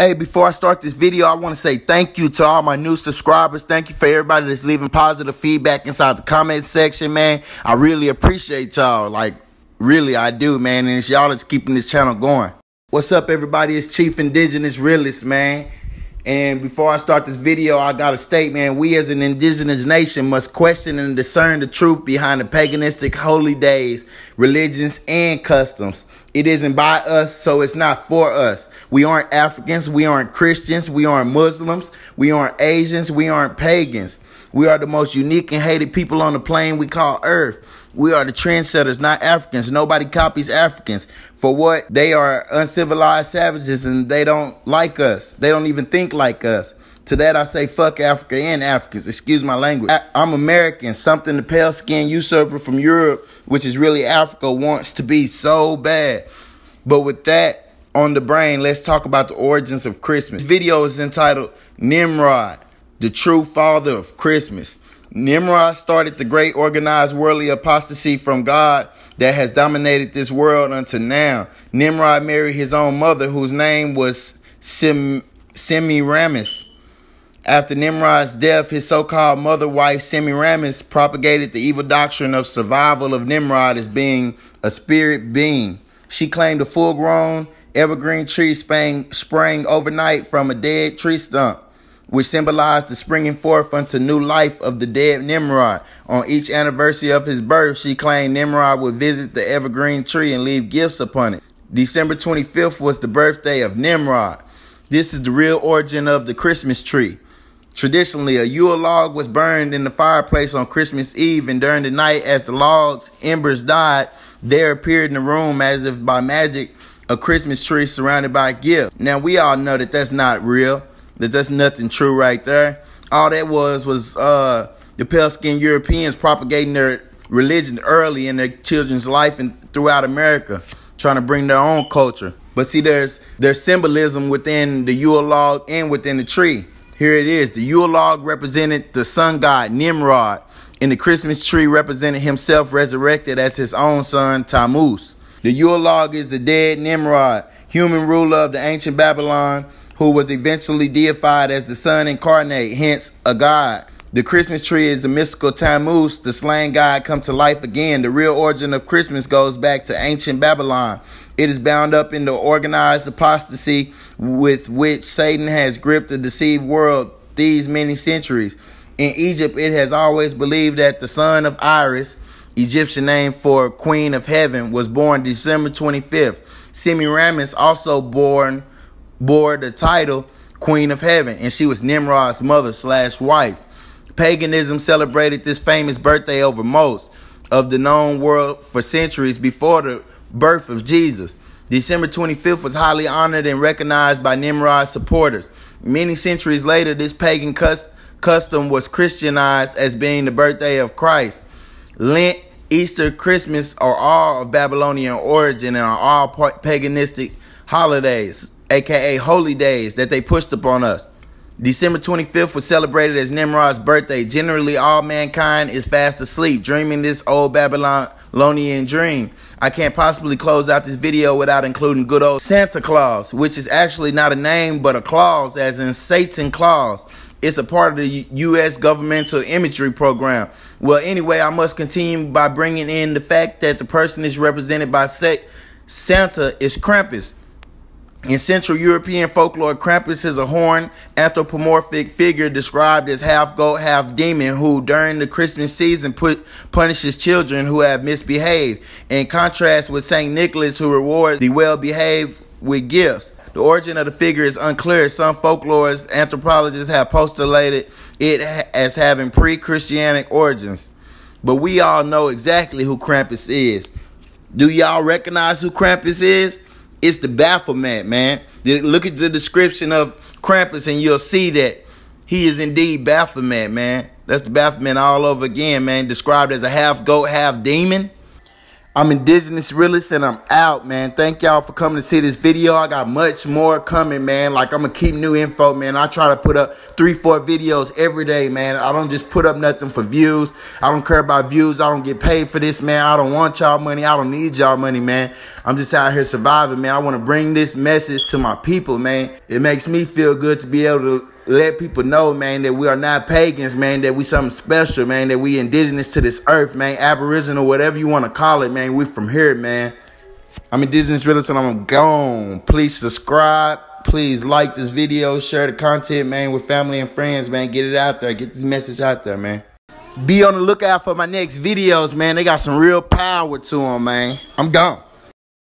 Hey, before I start this video, I want to say thank you to all my new subscribers. Thank you for everybody that's leaving positive feedback inside the comment section, man. I really appreciate y'all. Like, really, I do, man. And it's y'all that's keeping this channel going. What's up, everybody? It's Chief Indigenous Realist, man. And before I start this video, I got to state, man, we as an indigenous nation must question and discern the truth behind the paganistic holy days, religions, and customs. It isn't by us, so it's not for us. We aren't Africans, we aren't Christians, we aren't Muslims, we aren't Asians, we aren't pagans. We are the most unique and hated people on the plane we call Earth. We are the trendsetters, not Africans. Nobody copies Africans for what they are uncivilized savages and they don't like us. They don't even think like us. To that I say fuck Africa and Africans. Excuse my language. I, am American, something the pale skinned usurper from Europe, which is really Africa, wants to be so bad. But with that on the brain, let's talk about the origins of Christmas. This video is entitled Nimrod, the true father of Christmas. Nimrod started the great organized worldly apostasy from God that has dominated this world until now. Nimrod married his own mother, whose name was Sem- Semiramis. After Nimrod's death, his so called mother wife Semiramis propagated the evil doctrine of survival of Nimrod as being a spirit being. She claimed a full grown evergreen tree sprang, sprang overnight from a dead tree stump which symbolized the springing forth unto new life of the dead Nimrod. On each anniversary of his birth, she claimed Nimrod would visit the evergreen tree and leave gifts upon it. December 25th was the birthday of Nimrod. This is the real origin of the Christmas tree. Traditionally, a Yule log was burned in the fireplace on Christmas Eve, and during the night, as the log's embers died, there appeared in the room, as if by magic, a Christmas tree surrounded by gifts. Now, we all know that that's not real. There's just nothing true right there. All that was was uh, the pale skinned Europeans propagating their religion early in their children's life and throughout America, trying to bring their own culture. But see, there's there's symbolism within the Yule log and within the tree. Here it is. The Yule log represented the sun god Nimrod, and the Christmas tree represented himself resurrected as his own son Tammuz. The Yule is the dead Nimrod, human ruler of the ancient Babylon, who was eventually deified as the sun incarnate, hence a god. The Christmas tree is the mystical Tammuz, the slain god come to life again. The real origin of Christmas goes back to ancient Babylon. It is bound up in the organized apostasy with which Satan has gripped the deceived world these many centuries. In Egypt, it has always believed that the son of Isis, Egyptian name for Queen of Heaven, was born December 25th. Semiramis also born bore the title Queen of Heaven, and she was Nimrod's mother slash wife. Paganism celebrated this famous birthday over most of the known world for centuries before the birth of Jesus. December 25th was highly honored and recognized by Nimrod's supporters. Many centuries later, this pagan custom was Christianized as being the birthday of Christ. Lent, Easter, Christmas are all of Babylonian origin and are all paganistic holidays aka holy days that they pushed upon us. December 25th was celebrated as Nimrod's birthday. Generally, all mankind is fast asleep, dreaming this old Babylonian dream. I can't possibly close out this video without including good old Santa Claus, which is actually not a name but a clause, as in Satan Claus. It's a part of the U.S. governmental imagery program. Well, anyway, I must continue by bringing in the fact that the person is represented by Santa is Krampus. In Central European folklore, Krampus is a horned, anthropomorphic figure described as half goat, half demon, who during the Christmas season put punishes children who have misbehaved. In contrast with Saint Nicholas, who rewards the well-behaved with gifts. The origin of the figure is unclear. Some folklorists, anthropologists have postulated it as having pre-Christianic origins. But we all know exactly who Krampus is. Do y'all recognize who Krampus is? It's the Baphomet, man. Look at the description of Krampus and you'll see that he is indeed Baphomet, man. That's the Baphomet all over again, man. Described as a half goat, half demon. I'm Indigenous Realist and I'm out, man. Thank y'all for coming to see this video. I got much more coming, man. Like, I'm going to keep new info, man. I try to put up three, four videos every day, man. I don't just put up nothing for views. I don't care about views. I don't get paid for this, man. I don't want y'all money. I don't need y'all money, man. I'm just out here surviving, man. I want to bring this message to my people, man. It makes me feel good to be able to let people know, man, that we are not pagans, man, that we something special, man, that we indigenous to this earth, man, aboriginal, whatever you want to call it, man. We from here, man. I'm indigenous realist and I'm gone. Please subscribe. Please like this video, share the content, man, with family and friends, man. Get it out there. Get this message out there, man. Be on the lookout for my next videos, man. They got some real power to them, man. I'm gone.